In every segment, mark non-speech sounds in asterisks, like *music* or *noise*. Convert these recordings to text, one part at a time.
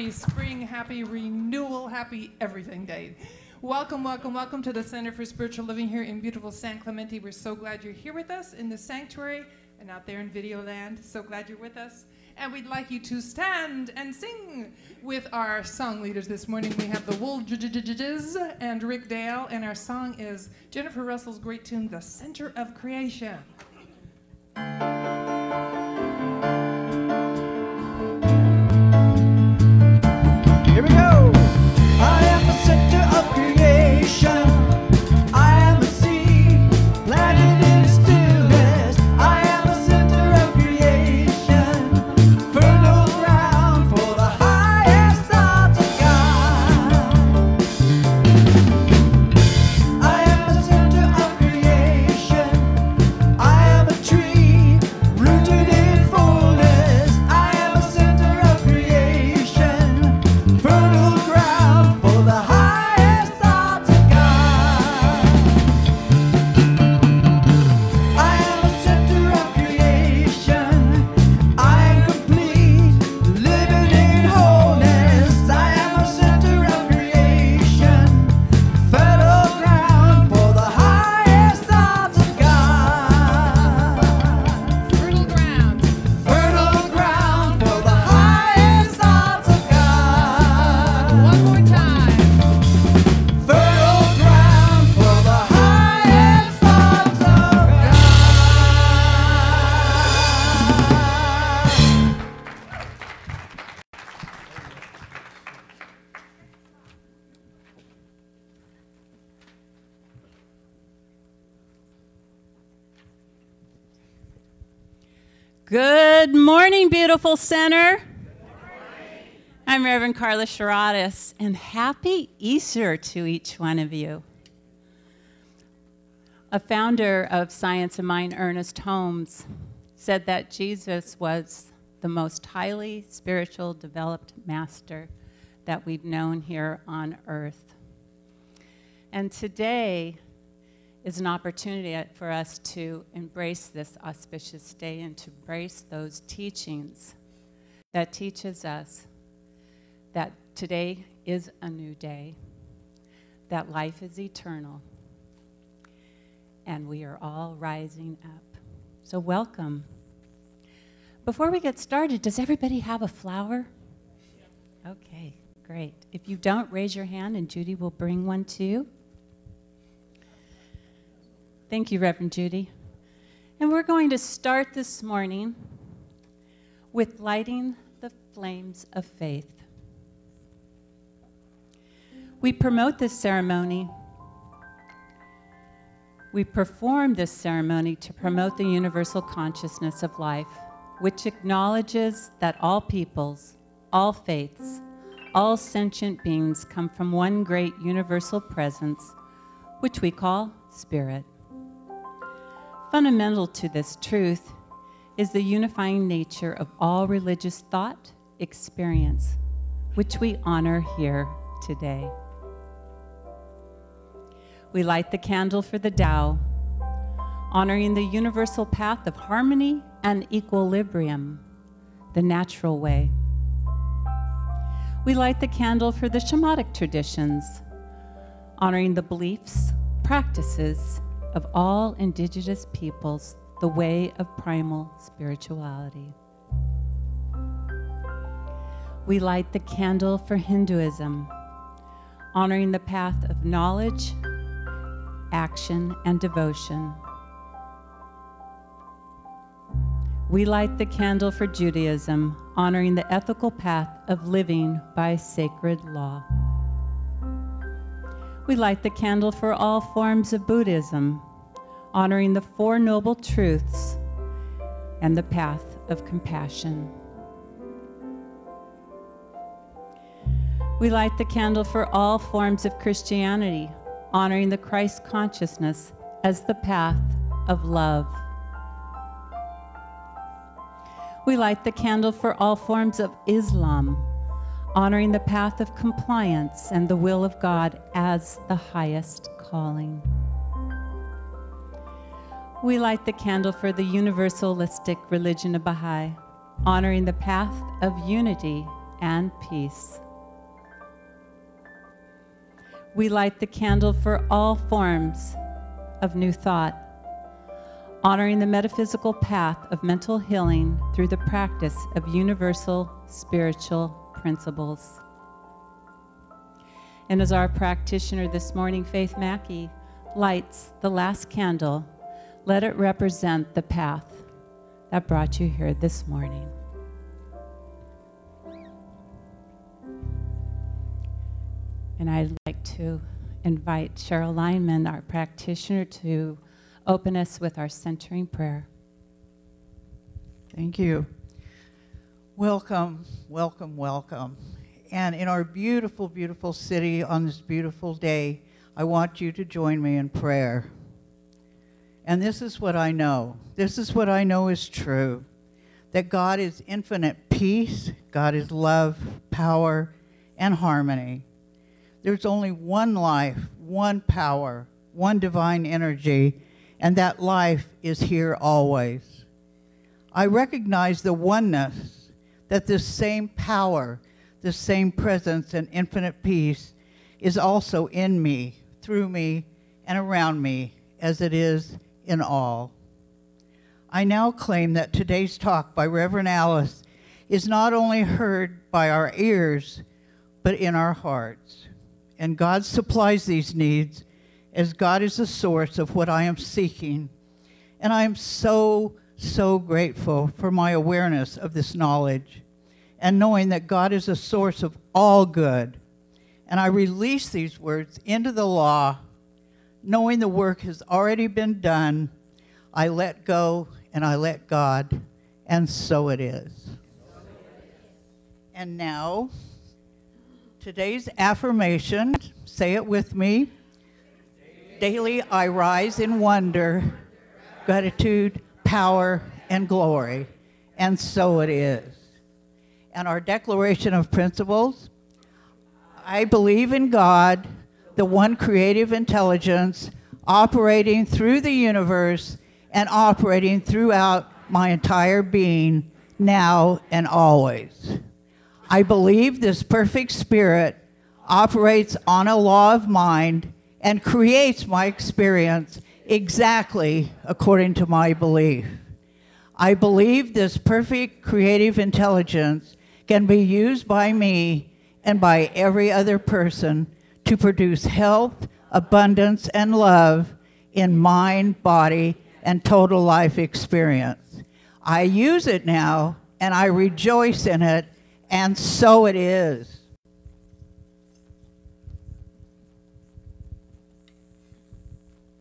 happy spring, happy renewal, happy everything day. Welcome, welcome, welcome to the Center for Spiritual Living here in beautiful San Clemente. We're so glad you're here with us in the sanctuary and out there in video land. So glad you're with us. And we'd like you to stand and sing with our song leaders this morning. We have the Wool and Rick Dale, and our song is Jennifer Russell's great tune, The Center of Creation. Here we go. I am the center of creation. Center. I'm Reverend Carla Sharatis, and happy Easter to each one of you. A founder of Science of Mind, Ernest Holmes, said that Jesus was the most highly spiritual developed master that we've known here on earth. And today, is an opportunity for us to embrace this auspicious day and to embrace those teachings that teaches us that today is a new day, that life is eternal, and we are all rising up. So welcome. Before we get started, does everybody have a flower? Okay, great. If you don't, raise your hand and Judy will bring one to you. Thank you, Reverend Judy. And we're going to start this morning with lighting the flames of faith. We promote this ceremony. We perform this ceremony to promote the universal consciousness of life, which acknowledges that all peoples, all faiths, all sentient beings come from one great universal presence, which we call spirit. Fundamental to this truth is the unifying nature of all religious thought, experience, which we honor here today. We light the candle for the Tao, honoring the universal path of harmony and equilibrium, the natural way. We light the candle for the shamanic traditions, honoring the beliefs, practices, of all indigenous peoples the way of primal spirituality. We light the candle for Hinduism, honoring the path of knowledge, action, and devotion. We light the candle for Judaism, honoring the ethical path of living by sacred law. We light the candle for all forms of Buddhism, honoring the Four Noble Truths and the path of compassion. We light the candle for all forms of Christianity, honoring the Christ consciousness as the path of love. We light the candle for all forms of Islam, honoring the path of compliance and the will of God as the highest calling. We light the candle for the universalistic religion of Baha'i, honoring the path of unity and peace. We light the candle for all forms of new thought, honoring the metaphysical path of mental healing through the practice of universal spiritual principles. And as our practitioner this morning, Faith Mackey, lights the last candle, let it represent the path that brought you here this morning. And I'd like to invite Cheryl Lineman, our practitioner, to open us with our centering prayer. Thank you. Welcome, welcome, welcome. And in our beautiful, beautiful city on this beautiful day, I want you to join me in prayer. And this is what I know. This is what I know is true that God is infinite peace, God is love, power, and harmony. There's only one life, one power, one divine energy, and that life is here always. I recognize the oneness that this same power, this same presence and infinite peace is also in me, through me, and around me, as it is in all. I now claim that today's talk by Reverend Alice is not only heard by our ears, but in our hearts. And God supplies these needs as God is the source of what I am seeking. And I am so, so grateful for my awareness of this knowledge and knowing that God is a source of all good. And I release these words into the law, knowing the work has already been done. I let go and I let God, and so it is. And now, today's affirmation, say it with me. Daily I rise in wonder, gratitude, power, and glory. And so it is. And our declaration of principles I believe in God, the one creative intelligence operating through the universe and operating throughout my entire being, now and always. I believe this perfect spirit operates on a law of mind and creates my experience exactly according to my belief. I believe this perfect creative intelligence can be used by me and by every other person to produce health, abundance, and love in mind, body, and total life experience. I use it now and I rejoice in it, and so it is.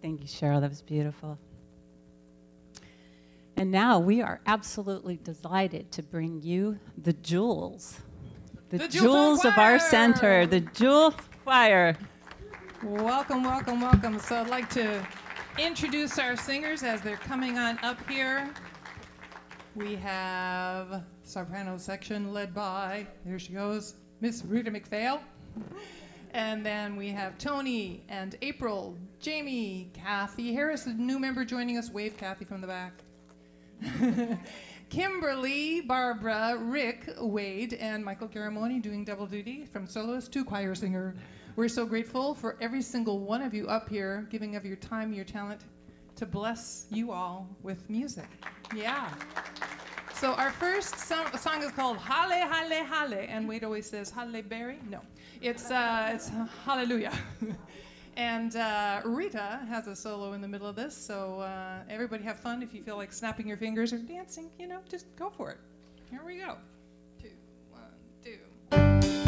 Thank you, Cheryl. That was beautiful. And now we are absolutely delighted to bring you the jewels. The, The jewels of our center, the Jewel Choir. Welcome, welcome, welcome. So I'd like to introduce our singers as they're coming on up here. We have soprano section led by, there she goes, Miss Rita McPhail. And then we have Tony and April, Jamie, Kathy Harris, a new member joining us. Wave Kathy from the back. *laughs* Kimberly, Barbara, Rick, Wade, and Michael Garamoni doing double duty from soloist to choir singer. We're so grateful for every single one of you up here giving of your time, your talent to bless you all with music. Yeah. So our first song, song is called Halle, Halle, Halle, and Wade always says Halle Berry. No, it's uh, it's Hallelujah. *laughs* and uh, Rita has a solo in the middle of this, so uh, everybody have fun. If you feel like snapping your fingers or dancing, you know, just go for it. Here we go. Two, one, two.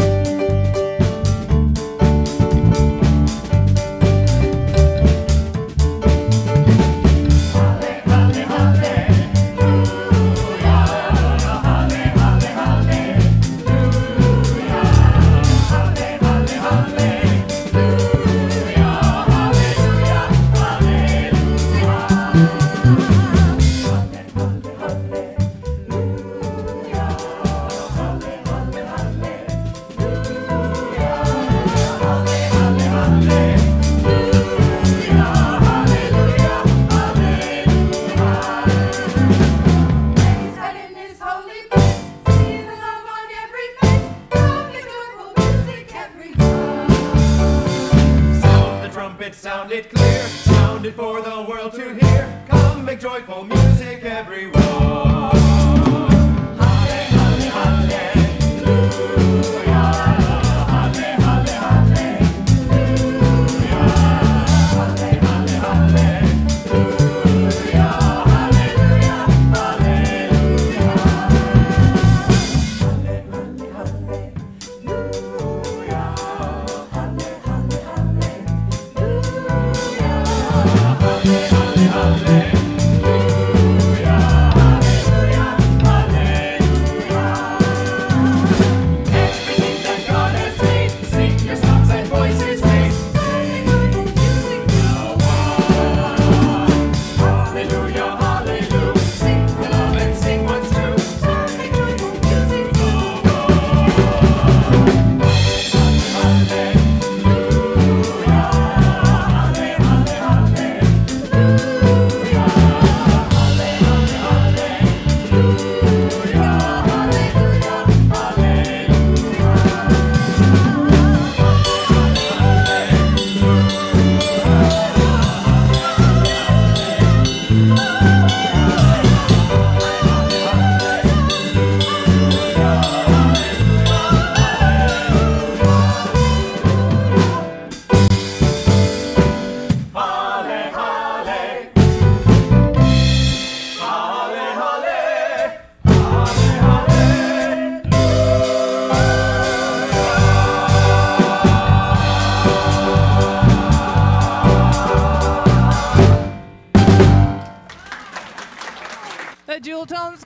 Jewel Tones.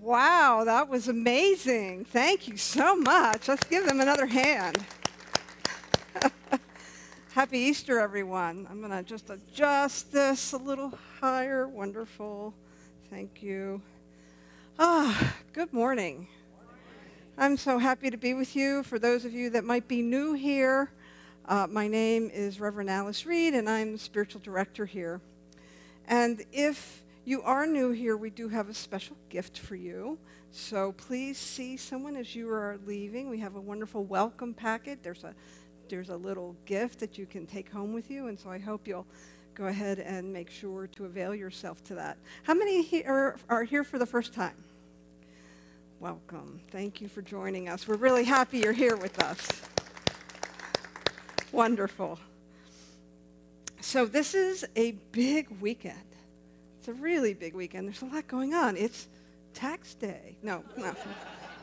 Wow, that was amazing. Thank you so much. Let's give them another hand. *laughs* Happy Easter, everyone. I'm going to just adjust this a little higher. Wonderful. Thank you. Ah, good morning. I'm so happy to be with you. For those of you that might be new here, uh, my name is Reverend Alice Reid, and I'm the spiritual director here. And if you are new here, we do have a special gift for you. So please see someone as you are leaving. We have a wonderful welcome packet. There's a there's a little gift that you can take home with you, and so I hope you'll go ahead and make sure to avail yourself to that. How many here are here for the first time? Welcome. Thank you for joining us. We're really happy you're here with us. Wonderful. So this is a big weekend. It's a really big weekend. There's a lot going on. It's tax day. No, no.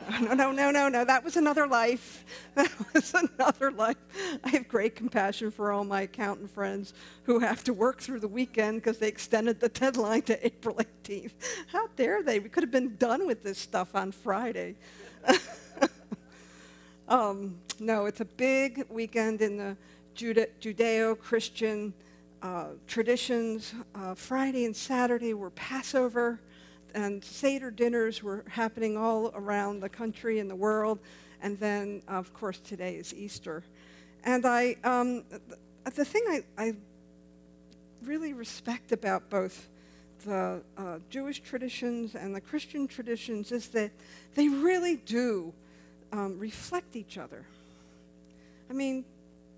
*laughs* No, no, no, no, no. That was another life. *laughs* That was another life. I have great compassion for all my accountant friends who have to work through the weekend because they extended the deadline to *laughs* April 18th. How dare they? We could have been done with this stuff on Friday. um, no, it's a big weekend in the Juda- Judeo Christian uh, traditions. Uh, Friday and Saturday were Passover, and Seder dinners were happening all around the country and the world. And then, of course, today is Easter. And I, um, th- the thing I, I really respect about both the uh, Jewish traditions and the Christian traditions is that they really do um, reflect each other. I mean,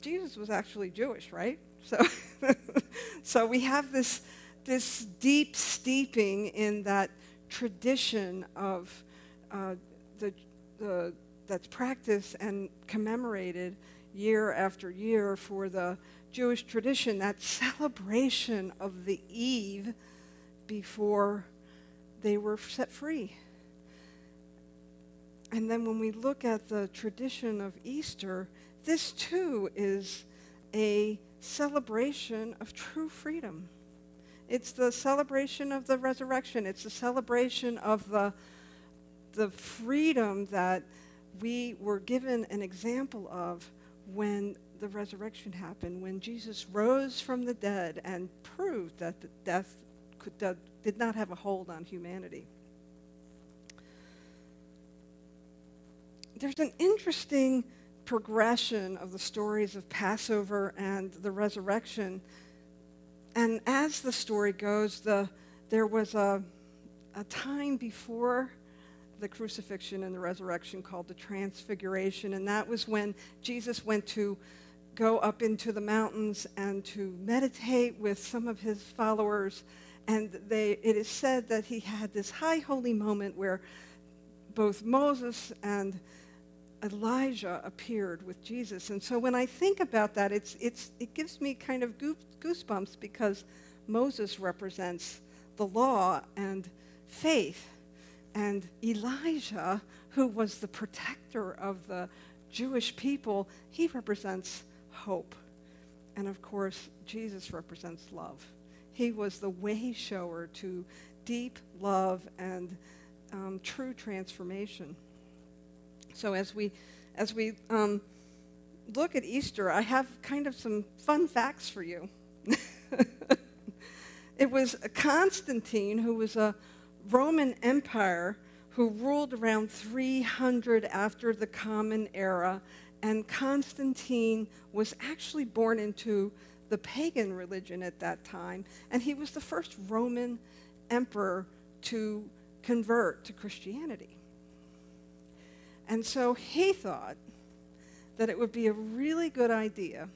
Jesus was actually Jewish, right? So, *laughs* so we have this, this deep steeping in that tradition of uh, the, the, that's practiced and commemorated year after year for the Jewish tradition, that celebration of the eve before they were set free. And then when we look at the tradition of Easter, this too is a celebration of true freedom. It's the celebration of the resurrection. It's the celebration of the, the freedom that we were given an example of when the resurrection happened, when Jesus rose from the dead and proved that the death could, that did not have a hold on humanity. there's an interesting progression of the stories of Passover and the resurrection. And as the story goes, the, there was a, a time before the crucifixion and the resurrection called the Transfiguration, and that was when Jesus went to go up into the mountains and to meditate with some of his followers. And they, it is said that he had this high holy moment where both Moses and Elijah appeared with Jesus. And so when I think about that, it's, it's, it gives me kind of goosebumps because Moses represents the law and faith. And Elijah, who was the protector of the Jewish people, he represents hope. And of course, Jesus represents love. He was the way shower to deep love and um, true transformation. So as we, as we um, look at Easter, I have kind of some fun facts for you. *laughs* it was Constantine, who was a Roman Empire who ruled around 300 after the Common Era, and Constantine was actually born into the pagan religion at that time, and he was the first Roman emperor to convert to Christianity. And so he thought that it would be a really good idea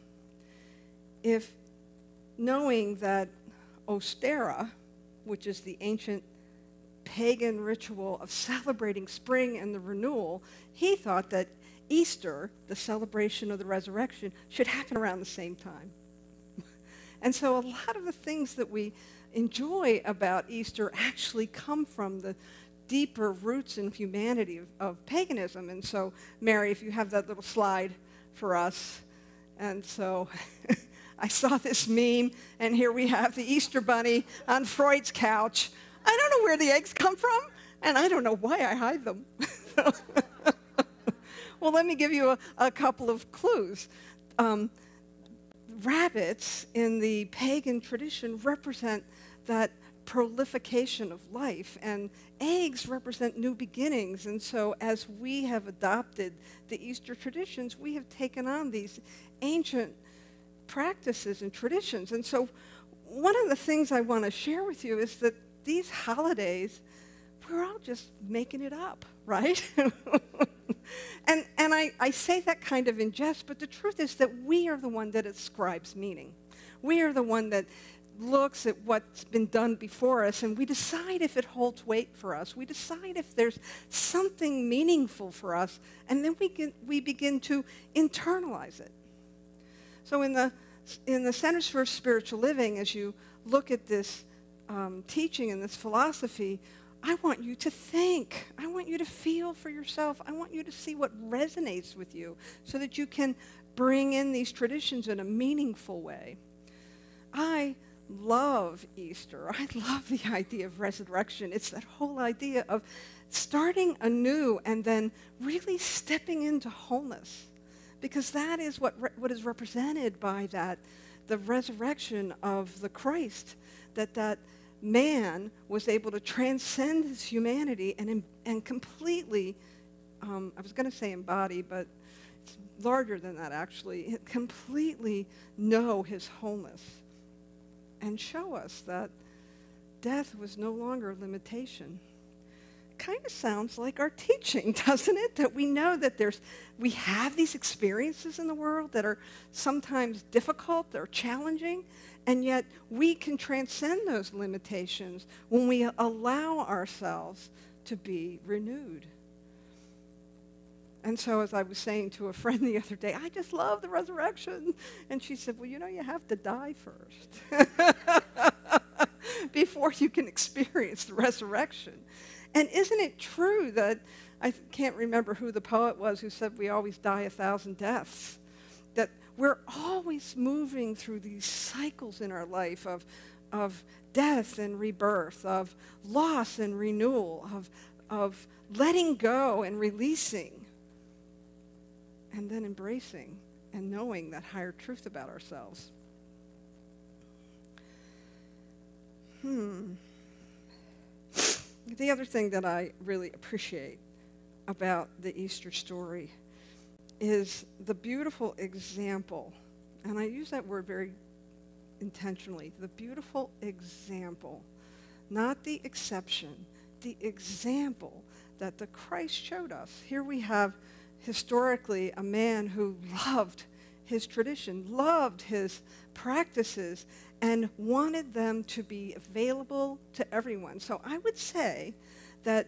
if, knowing that Ostara, which is the ancient pagan ritual of celebrating spring and the renewal, he thought that Easter, the celebration of the resurrection, should happen around the same time. and so a lot of the things that we enjoy about Easter actually come from the deeper roots in humanity of, of paganism. And so, Mary, if you have that little slide for us. And so *laughs* I saw this meme, and here we have the Easter bunny on Freud's couch. I don't know where the eggs come from, and I don't know why I hide them. *laughs* well, let me give you a, a couple of clues. Um, rabbits in the pagan tradition represent that prolification of life, and eggs represent new beginnings. And so, as we have adopted the Easter traditions, we have taken on these ancient practices and traditions. And so, one of the things I want to share with you is that these holidays, we're all just making it up, right? *laughs* and and I, I say that kind of in jest, but the truth is that we are the one that ascribes meaning. We are the one that looks at what's been done before us and we decide if it holds weight for us. We decide if there's something meaningful for us, and then we, get, we begin to internalize it. So, in the, in the Centers for Spiritual Living, as you look at this um, teaching and this philosophy, I want you to think. I want you to feel for yourself. I want you to see what resonates with you so that you can bring in these traditions in a meaningful way. I love Easter. *laughs* I love the idea of resurrection. It's that whole idea of starting anew and then really stepping into wholeness. Because that is what, re- what is represented by that, the resurrection of the Christ, that that man was able to transcend his humanity and, and completely, um, I was going to say embody, but it's larger than that actually, *laughs* completely know his wholeness and show us that death was no longer a limitation. Kind of sounds like our teaching, *laughs* doesn't it? That we know that there's, we have these experiences in the world that are sometimes difficult, they're challenging, and yet we can transcend those limitations when we allow ourselves to be renewed. And so, as I was saying to a friend *laughs* the other day, I just love the resurrection. And she said, Well, you know, you have to die first *laughs* before you can experience the resurrection. And isn't it true that I can't remember who the poet was who said we always die a thousand deaths? That we're always moving through these cycles in our life of, of death and rebirth, of loss and renewal, of, of letting go and releasing and then embracing and knowing that higher truth about ourselves. Hmm. The other thing that I really appreciate about the Easter story is the beautiful example, and I use that word very intentionally, the beautiful example, not the exception, the example that the Christ showed us. Here we have historically a man who loved his tradition, loved his practices, and wanted them to be available to everyone. So I would say that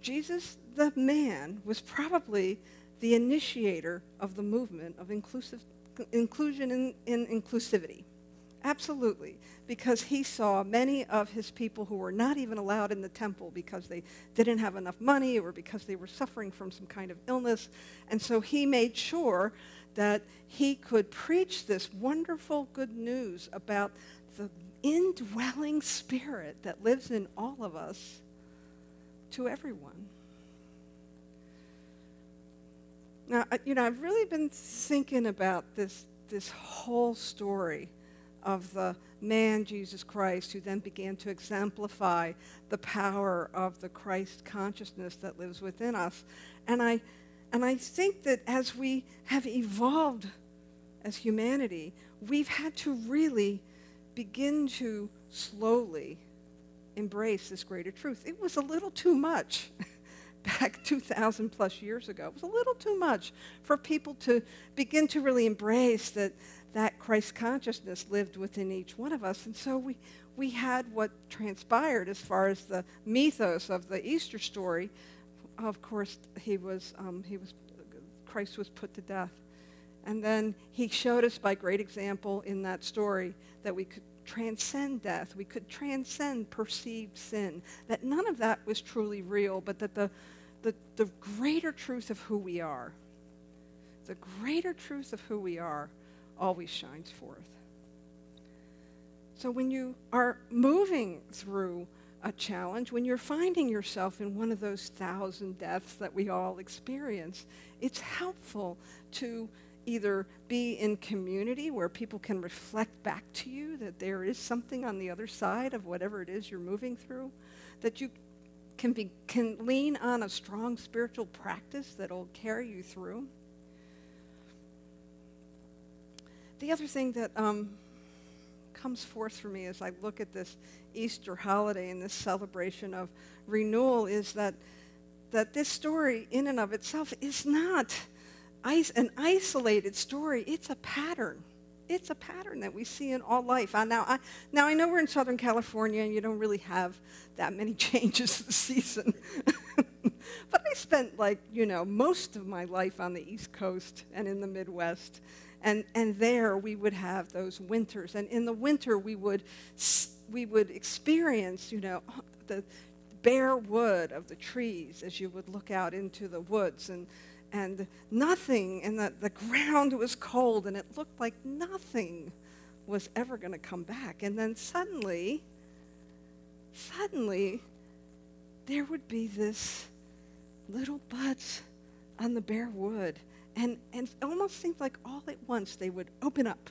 Jesus, the man, was probably the initiator of the movement of inclusive, inclusion in, in inclusivity. Absolutely, because he saw many of his people who were not even allowed in the temple because they didn't have enough money or because they were suffering from some kind of illness. And so he made sure that he could preach this wonderful good news about the indwelling spirit that lives in all of us to everyone. Now, you know, I've really been thinking about this, this whole story of the man, Jesus Christ, who then began to exemplify the power of the Christ consciousness that lives within us. And I, and I think that as we have evolved as humanity, we've had to really begin to slowly embrace this greater truth. It was a little too much *laughs* back *laughs* 2,000 plus years ago. It was a little too much for people to begin to really embrace that that Christ consciousness lived within each one of us. And so we, we had what transpired as far as the mythos of the Easter story. Of course, he was, um, he was, Christ was put to death. And then he showed us by great example in that story that we could transcend death. We could transcend perceived sin. That none of that was truly real, but that the, the, the greater truth of who we are, the greater truth of who we are, always shines forth. So when you are moving through a challenge, when you're finding yourself in one of those thousand deaths that we all experience, it's helpful to either be in community where people can reflect back to you that there is something on the other side of whatever it is you're moving through, that you can, be, can lean on a strong spiritual practice that'll carry you through. The other thing that um, comes forth for me as I look at this Easter holiday and this celebration of renewal is that, that this story in and of itself is not an isolated story. It's a pattern. It's a pattern that we see in all life. I, now, I, now, I know we're in Southern California and you don't really have that many *laughs* changes this season. *laughs* but I spent, like, you know, most of my life on the East Coast and in the Midwest. And, and there we would have those winters. And in the winter, we would, we would experience, you know, the bare wood of the trees as you would look out into the woods. And, and nothing, and the, the ground was cold, and it looked like nothing was ever going to come back. And then suddenly, suddenly, there would be this little buds on the bare wood and, and it almost seemed like all at once they would open up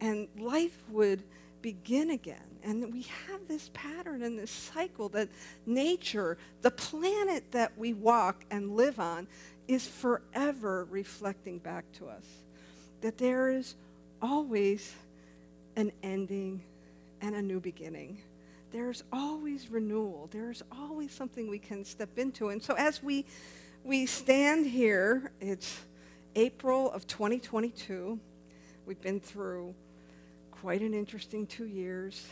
and life would begin again. And we have this pattern and this cycle that nature, the planet that we walk and live on, is forever reflecting back to us. That there is always an ending and a new beginning. There's always renewal. There's always something we can step into. And so as we we stand here, it's April of 2022. We've been through quite an interesting two years.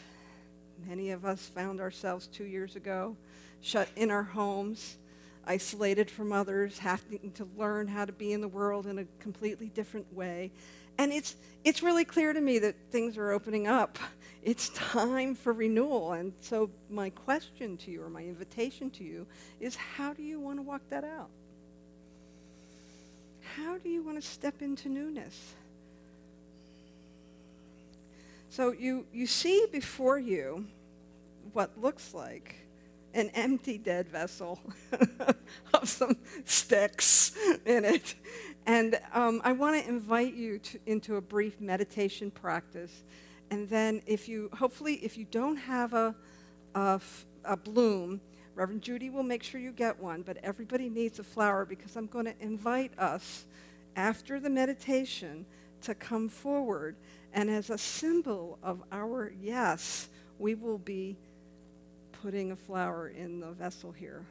Many of us found ourselves two years ago shut in our homes, isolated from others, having to learn how to be in the world in a completely different way. And it's, it's really clear to me that things are opening up. It's time for renewal. And so, my question to you, or my invitation to you, is how do you want to walk that out? how do you want to step into newness? So you, you see before you what looks like an empty dead vessel *laughs* of some sticks in it. And um, I want to invite you to, into a brief meditation practice. And then if you, hopefully, if you don't have a, a, a bloom, Reverend Judy will make sure you get one, but everybody needs a flower because I'm going to invite us after the meditation to come forward. And as a symbol of our yes, we will be putting a flower in the vessel here.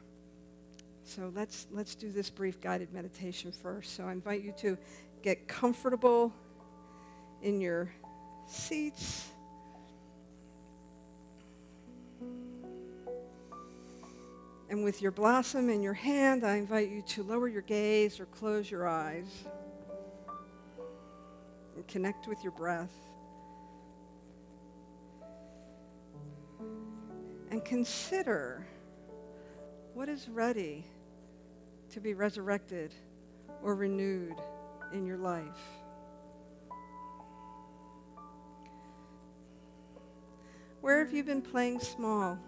So let's, let's do this brief guided meditation first. So I invite you to get comfortable in your seats. And with your blossom in your hand, I invite you to lower your gaze or close your eyes and connect with your breath. And consider what is ready to be resurrected or renewed in your life. Where have you been playing small?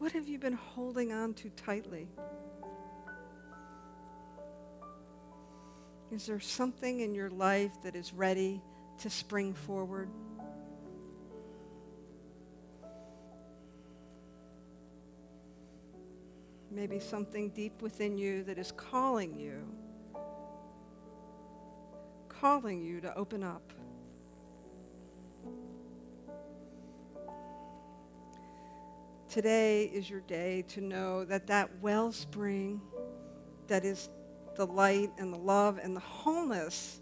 What have you been holding on to tightly? Is there something in your life that is ready to spring forward? Maybe something deep within you that is calling you, calling you to open up. Today is your day to know that that wellspring that is the light and the love and the wholeness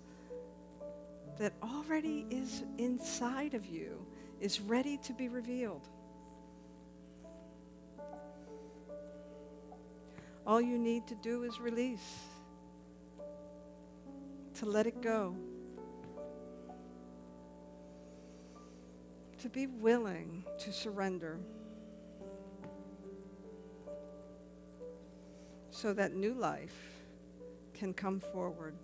that already is inside of you is ready to be revealed. All you need to do is release, to let it go, to be willing to surrender. so that new life can come forward.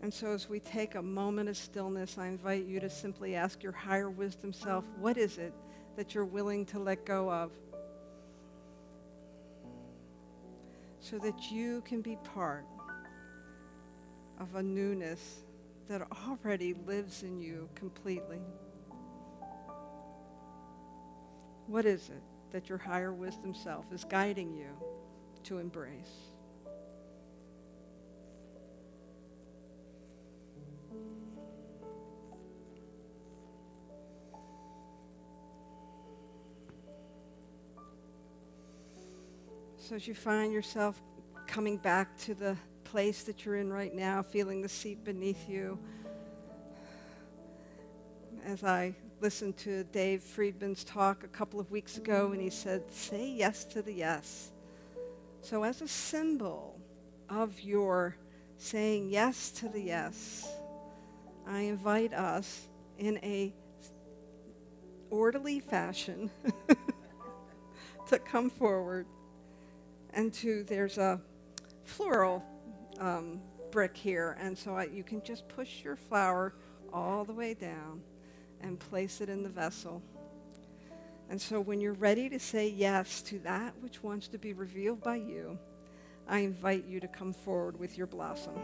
And so, as we take a moment of stillness, I invite you to simply ask your higher wisdom self, what is it that you're willing to let go of? So that you can be part of a newness that already lives in you completely. What is it that your higher wisdom self is guiding you to embrace? So as you find yourself coming back to the place that you're in right now, feeling the seat beneath you, as I listened to Dave Friedman's talk a couple of weeks ago, and he said, say yes to the yes. So as a symbol of your saying yes to the yes, I invite us in a orderly fashion *laughs* to come forward and to, there's a floral um, brick here, and so I, you can just push your flower all the way down and place it in the vessel. And so when you're ready to say yes to that which wants to be revealed by you, I invite you to come forward with your blossom.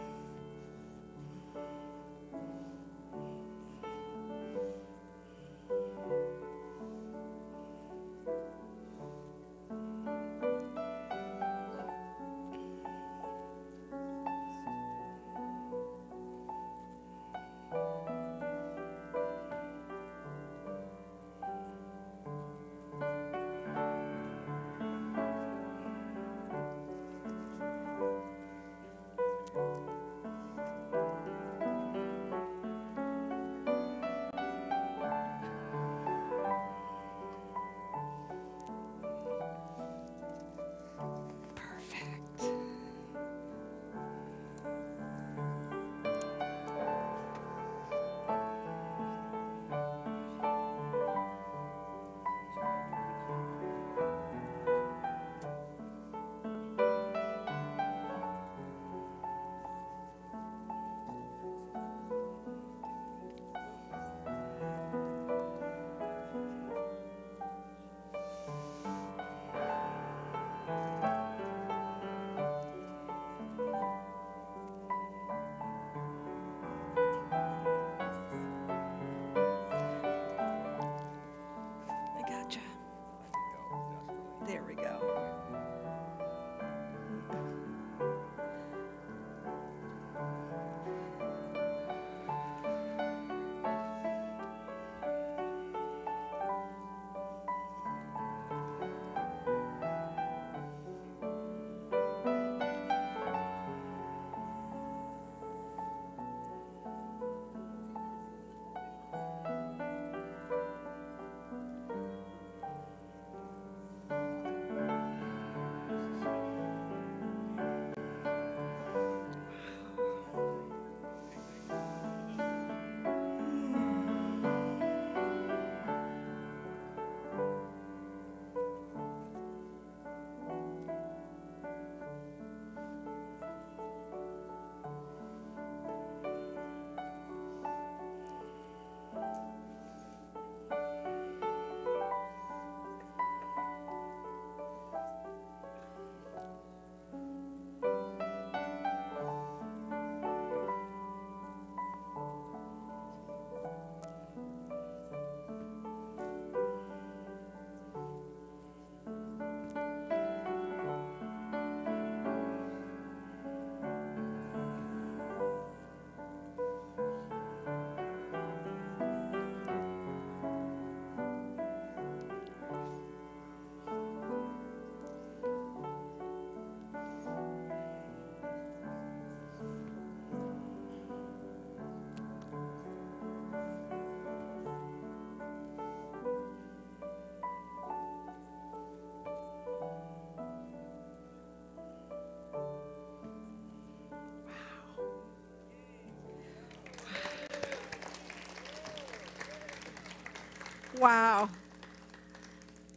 Wow.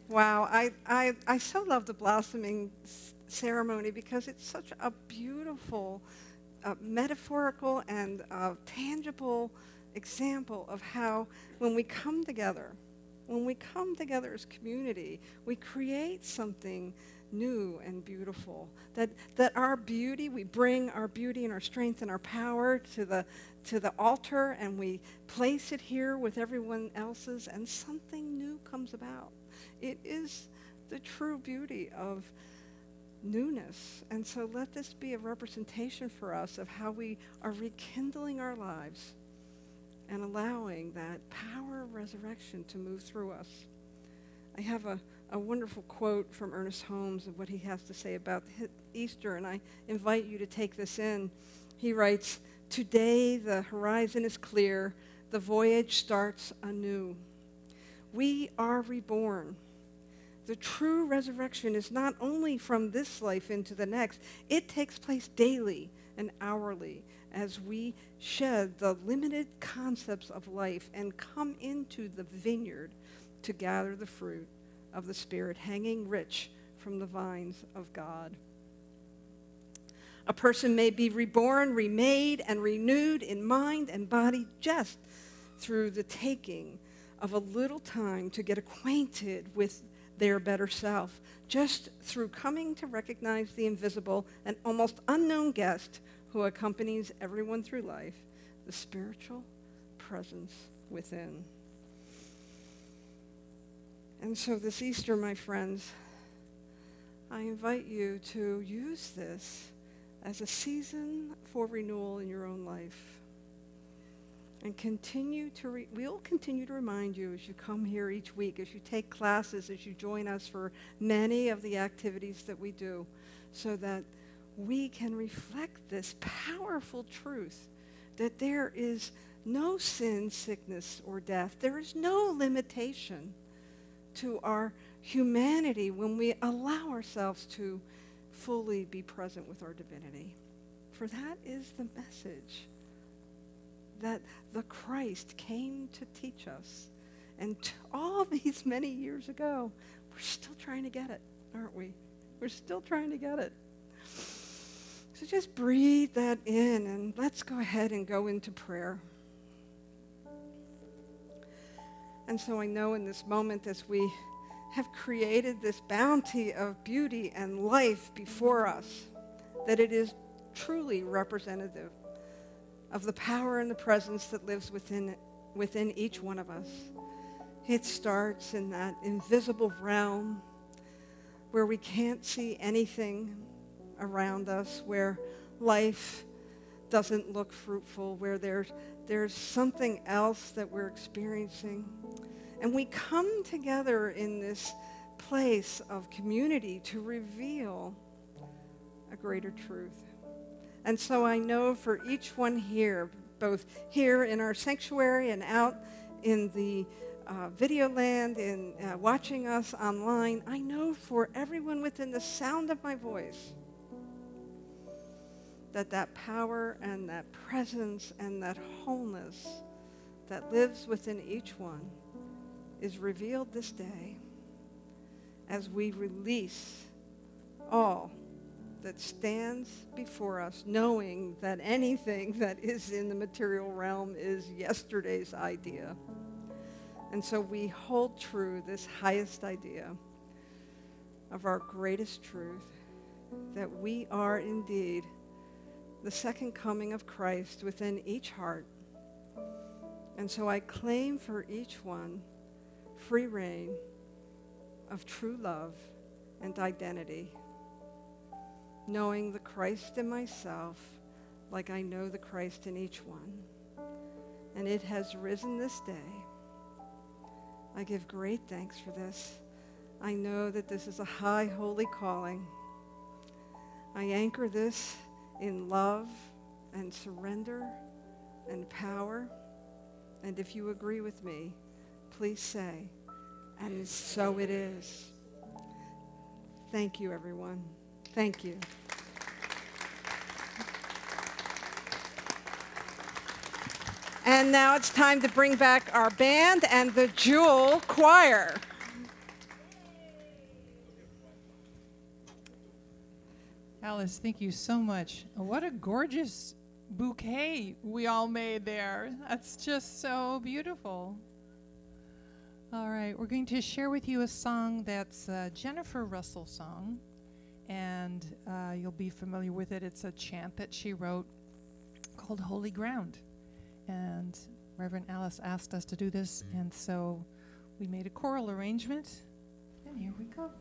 Wow. I, I, I so love the blossoming ceremony because it's such a beautiful, uh, metaphorical, and uh, tangible example of how when we come together, when we come together as community, we create something new and beautiful. That, that our beauty, we bring our beauty and our strength and our power to the, to the altar and we place it here with everyone else's, and something new comes about. It is the true beauty of newness. And so let this be a representation for us of how we are rekindling our lives and allowing that power of resurrection to move through us. I have a, a wonderful quote from Ernest Holmes of what he has to say about Easter, and I invite you to take this in. He writes, Today the horizon is clear, the voyage starts anew. We are reborn. The true resurrection is not only from this life into the next, it takes place daily and hourly as we shed the limited concepts of life and come into the vineyard to gather the fruit of the Spirit, hanging rich from the vines of God. A person may be reborn, remade, and renewed in mind and body just through the taking of a little time to get acquainted with their better self, just through coming to recognize the invisible and almost unknown guest who accompanies everyone through life, the spiritual presence within. And so this Easter, my friends, I invite you to use this as a season for renewal in your own life. And continue to, re- we'll continue to remind you as you come here each week, as you take classes, as you join us for many of the activities that we do, so that we can reflect this powerful truth that there is no sin, sickness, or death. There is no limitation to our humanity when we allow ourselves to fully be present with our divinity. For that is the message that the Christ came to teach us. And t- all *laughs* these many years ago, we're still trying to get it, aren't we? We're still trying to get it. So just breathe that in and let's go ahead and go into prayer. And so I know in this moment as we have created this bounty of beauty and life before us, that it is truly representative of the power and the presence that lives within, within each one of us. It starts in that invisible realm where we can't see anything around us, where life doesn't look fruitful, where there's, there's something else that we're experiencing. And we come together in this place of community to reveal a greater truth. And so I know for each one here, both here in our sanctuary and out in the uh, video land and uh, watching us online, I know for everyone within the sound of my voice that that power and that presence and that wholeness that lives within each one is revealed this day as we release all that stands before us, knowing that anything that is in the material realm is yesterday's idea. And so we hold true this highest idea of our greatest truth, that we are indeed the second coming of Christ within each heart. And so I claim for each one free reign of true love and identity, knowing the Christ in myself like I know the Christ in each one. And it has risen this day. I give great thanks for this. I know that this is a high, holy calling. I anchor this in love and surrender and power. And if you agree with me, please say, and so it is. Thank you, everyone. Thank you. And now it's time to bring back our band and the Jewel Choir. Alice, thank you so much. What a gorgeous bouquet we all made there. That's just so beautiful. All right, we're going to share with you a song that's a Jennifer Russell song and uh, you'll be familiar with it. It's a chant that she wrote called Holy Ground. And Reverend Alice asked us to do this, and so we made a choral arrangement, and here we go.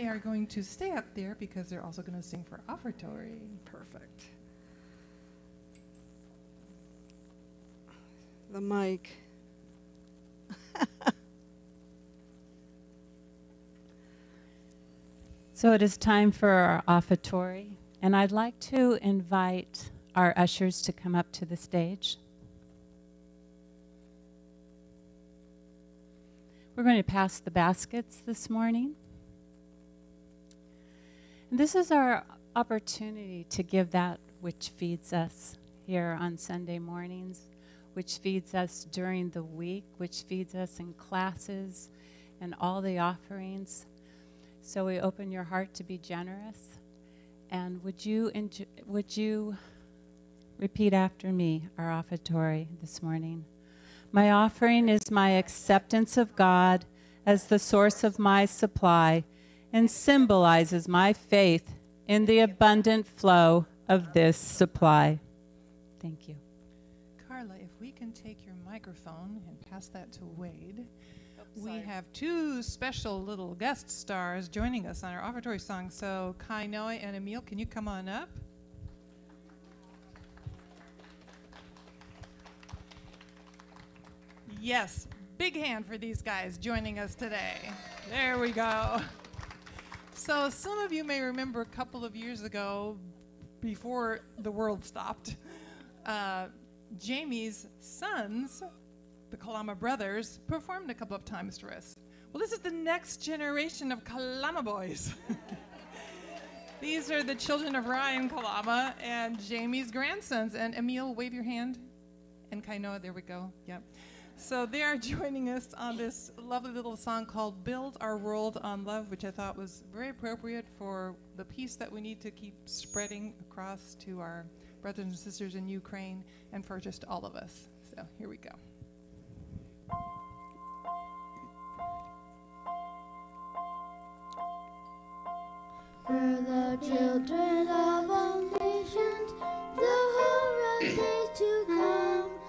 they are going to stay up there because they're also going to sing for offertory. Perfect. The mic. *laughs* so it is time for our offertory, and I'd like to invite our ushers to come up to the stage. We're going to pass the baskets this morning. This is our opportunity to give that which feeds us here on Sunday mornings, which feeds us during the week, which feeds us in classes and all the offerings. So we open your heart to be generous. And would you, would you repeat after me our offertory this morning? My offering is my acceptance of God as the source of my supply and symbolizes my faith in the abundant flow of this supply. Thank you. Carla, if we can take your microphone and pass that to Wade. we have two special little guest stars joining us on our offertory song. So, Kainoa and Emil, can you come on up? Yes, big hand for these guys joining us today. There we go. So, some of you may remember a couple of years ago, before the world stopped, uh, Jamie's sons, the Kalama brothers, performed a couple of times for us. Well, this is the next generation of Kalama boys. *laughs* These are the children of Ryan Kalama and Jamie's grandsons. And Emil, wave your hand. And Kainoa, there we go. Yep. So they are *laughs* joining us on this lovely little song called Build Our World on Love, which I thought was very appropriate for the peace that we need to keep spreading across to our brothers and sisters in Ukraine and for just all of us. So here we go. For the children of all nations, the whole of days to come,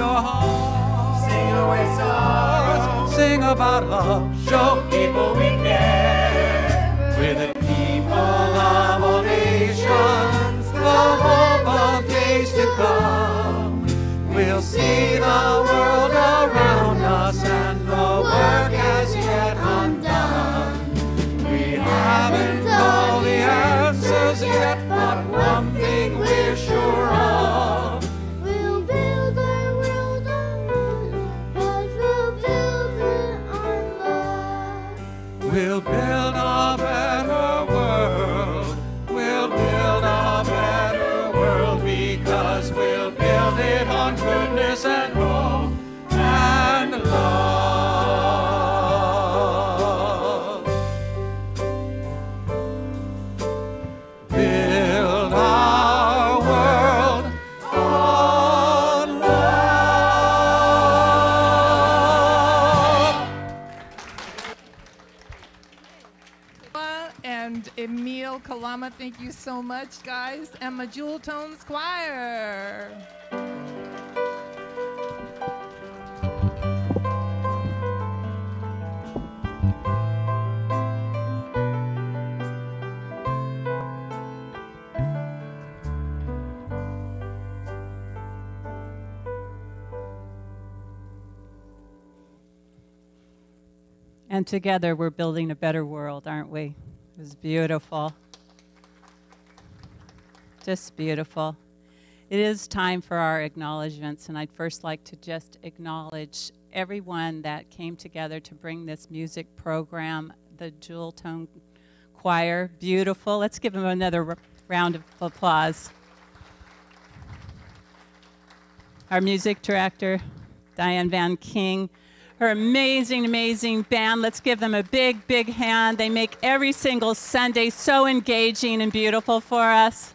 your heart. Sing away sorrow. Sing about love. Show people we care. We're the people of all nations. The hope of days to come. We'll see the world around us and the work as yet undone. We haven't all the answers yet, but one thing we're sure of. Thank you so much, guys. And my Jewel Tones Choir. And together we're building a better world, aren't we? It was beautiful. Just beautiful. It is time for our acknowledgments, and I'd first like to just acknowledge everyone that came together to bring this music program, the Jewel Tone Choir. Beautiful. Let's give them another round of applause. Our music director, Diane Vann King, her amazing, amazing band. Let's give them a big, big hand. They make every single Sunday so engaging and beautiful for us.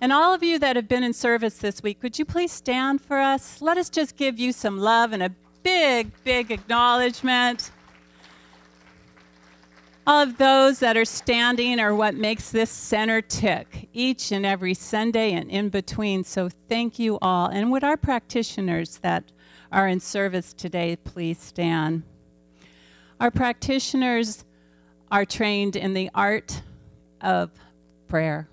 And all of you that have been in service this week, would you please stand for us? Let us just give you some love and a big, big acknowledgement. All of those that are standing are what makes this center tick each and every Sunday and in between. So thank you all. And would our practitioners that are in service today please stand? Our practitioners are trained in the art of prayer.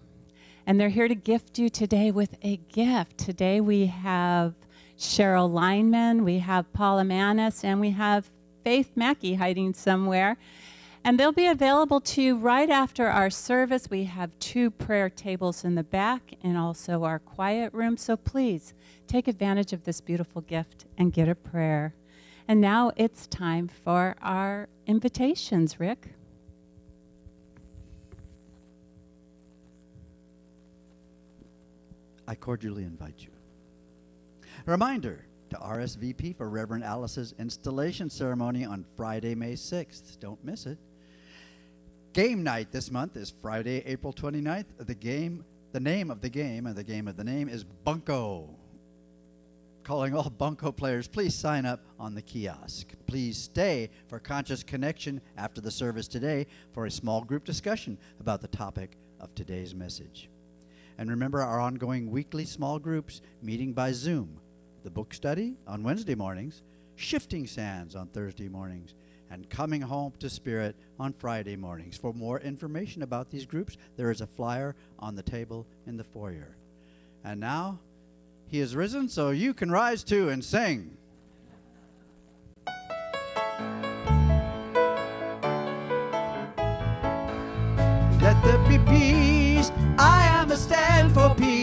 And they're here to gift you today with a gift. Today we have Cheryl Lineman, we have Paula Manis, and we have Faith Mackey hiding somewhere. And they'll be available to you right after our service. We have two prayer tables in the back and also our quiet room. So please take advantage of this beautiful gift and get a prayer. And now it's time for our invitations, Rick. I cordially invite you. A reminder to RSVP for Reverend Alice's installation ceremony on Friday, May 6th. Don't miss it. Game night this month is Friday, April 29th. The game, the name of the game, and the game of the name is Bunko. Calling all Bunko players, please sign up on the kiosk. Please stay for Conscious Connection after the service today for a small group discussion about the topic of today's message. And remember our ongoing weekly small groups meeting by Zoom, the book study on Wednesday mornings, shifting sands on Thursday mornings, and coming home to Spirit on Friday mornings. For more information about these groups, there is a flyer on the table in the foyer. And now, he is risen, so you can rise too and sing. Let there be peace. I for peace.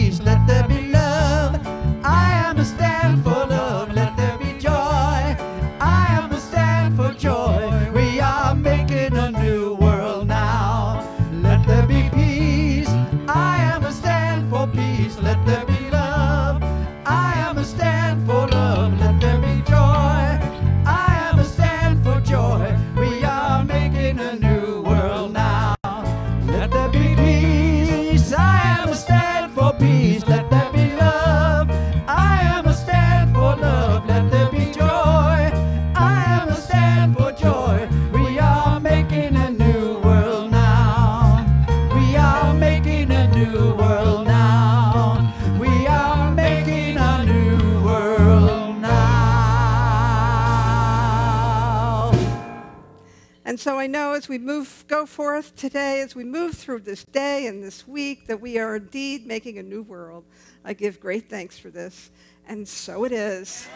As we move, go forth today, as we move through this day and this week, that we are indeed making a new world. I give great thanks for this. And so it is.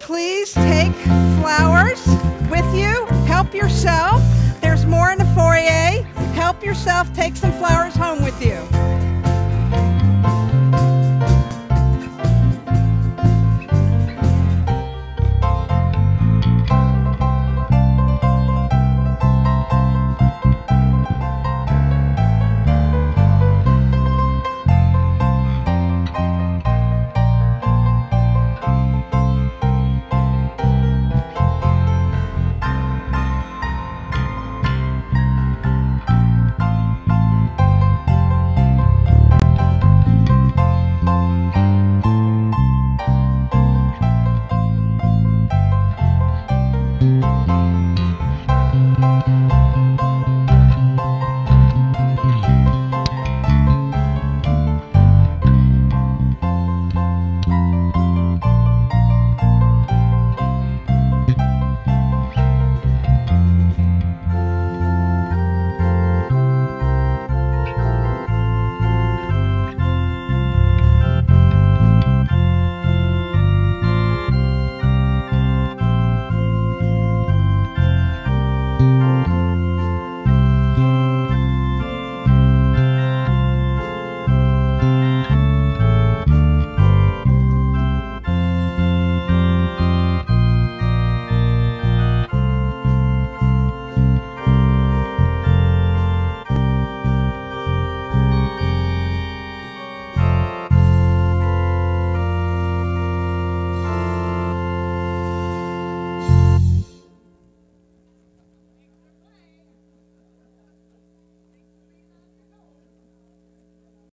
Please take flowers with you. Help yourself. There's more in the foyer. Help yourself. Take some flowers home with you.